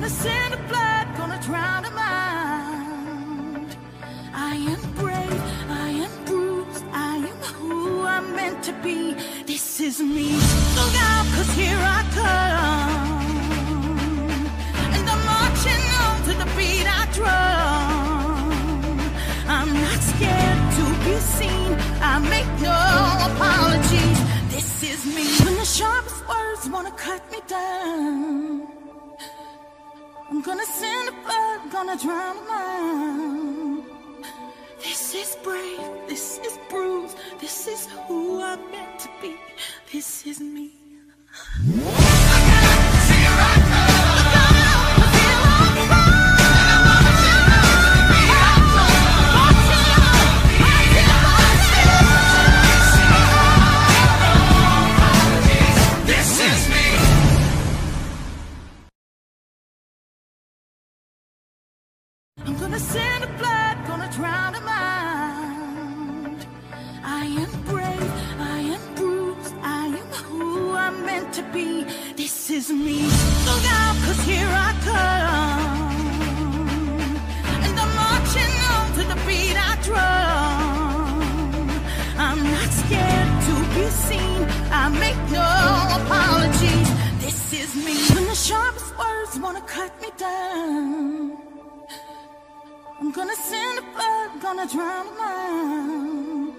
gonna send the blood, gonna drown a mind. I am brave, I am bruised, I am who I'm meant to be. This is me. Look out, cause here I come. And I'm marching on to the beat I drum. I'm not scared to be seen. I make no apologies. This is me. When the sharpest words wanna cut me down. I'm gonna send the blood, gonna drown a mind. This is brave, this is bruised, this is who I'm meant to be. This is me. I'm gonna send the blood, gonna drown a mind. I am brave, I am bruised, I am who I'm meant to be. This is me. Look out, cause here I come. And I'm marching on to the beat I drum. I'm not scared to be seen. I make no apologies. This is me. When the sharpest words wanna cut me down. I'm gonna send the blood, gonna drown a mind.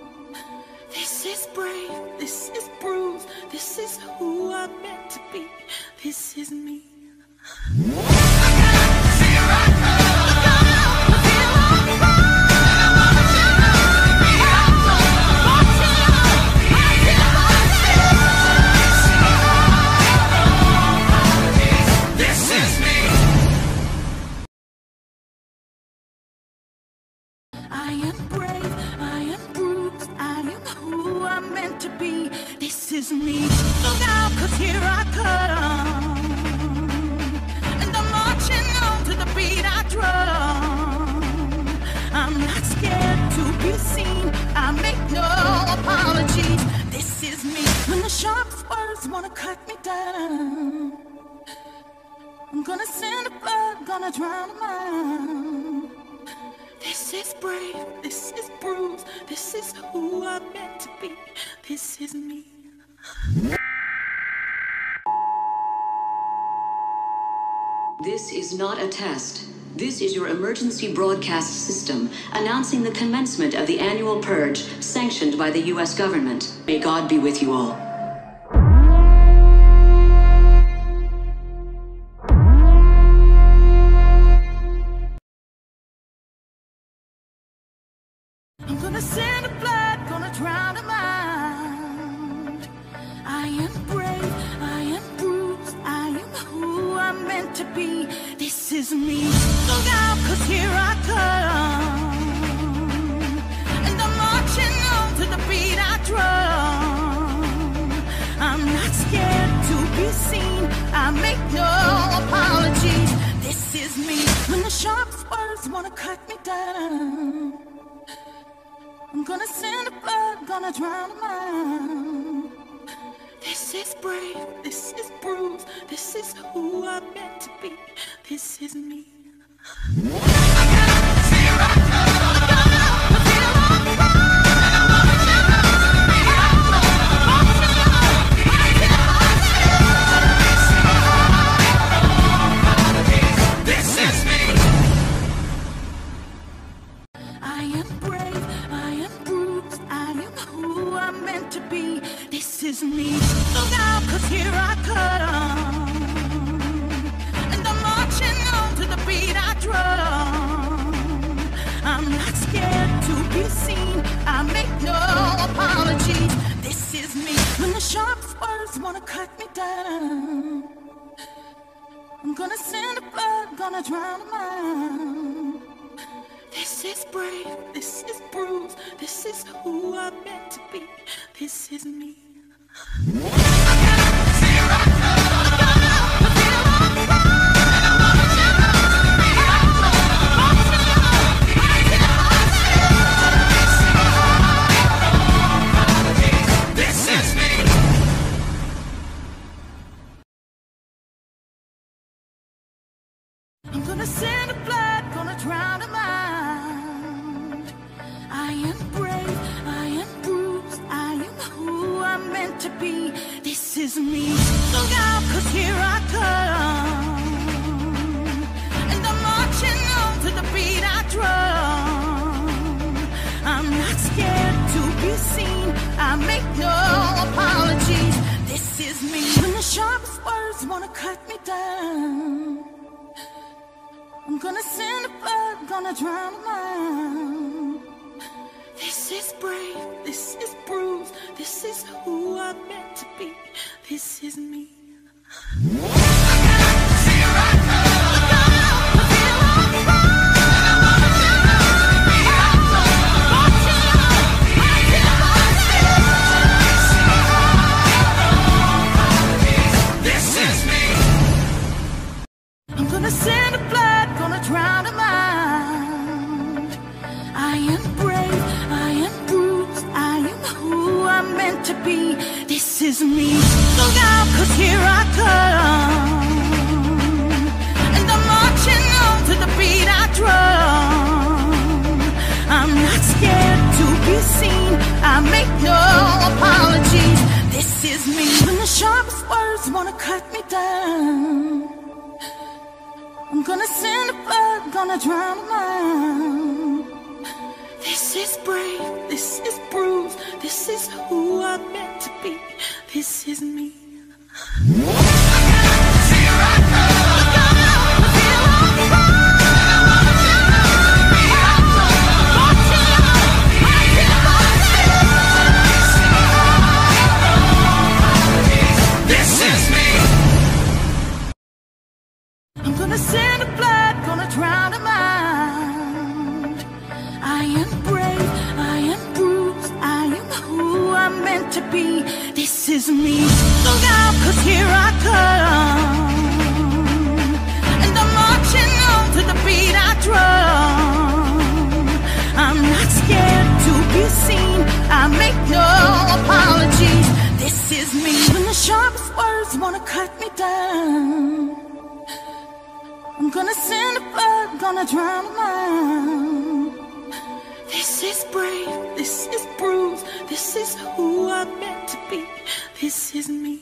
This is brave, this is bruised, this is who I'm meant to be. This is me. This is me. Look out, cause here I come. And I'm marching on to the beat I drum. I'm not scared to be seen. I make no apologies. This is me. When the sharpest words wanna cut me down. I'm gonna send the blood, gonna drown a mind. This is brave, this is bruised, this is who I'm meant to be. This is me. This is not a test. This is your emergency broadcast system announcing the commencement of the annual purge sanctioned by the U.S. government. May God be with you all. Meant to be. This is me. Look out, cause here I come. And I'm marching on to the beat I drum. I'm not scared to be seen. I make no apologies. This is me. When the sharpest words wanna cut me down. I'm gonna send the blood, gonna drown a mind. This is brave, this is bruised, this is who I'm meant to be. This is me. I make no apologies. This is me. When the sharpest words wanna cut me down. I'm gonna send the blood, gonna drown a mind. This is brave, this is bruised, this is who I'm meant to be. This is me. Gonna send a flood, gonna drown a mind. I am brave, I am bruised, I am who I'm meant to be. This is me. Look out, cause here I come. And I'm marching on to the beat I drum. I'm not scared to be seen. I make no apologies. This is me. When the sharpest words wanna cut me down. I'm gonna send a flood, gonna drown a. This is brave, this is bruised, this is who I'm meant to be. This is me. I'm gonna send a is me. Look out, cause here I come. And I'm marching on to the beat I drum. I'm not scared to be seen. I make no apologies. This is me. When the sharpest words wanna cut me down. I'm gonna send a flood, gonna drown a mind. This is brave, this is bruised, this is who I'm meant to be. This is me. This is me. I'm gonna send a flood, gonna drown a mind. I am brave, I am bruised, I am who I'm meant to be. This is me. Look out, cause here I come. And I'm marching on to the beat I drum. I'm not scared to be seen. I make no apologies. This is me. When the sharpest words wanna cut me down. I'm gonna send a flood, gonna drown a mind. This is brave, this is bruised, this is who I'm meant to be. This is me.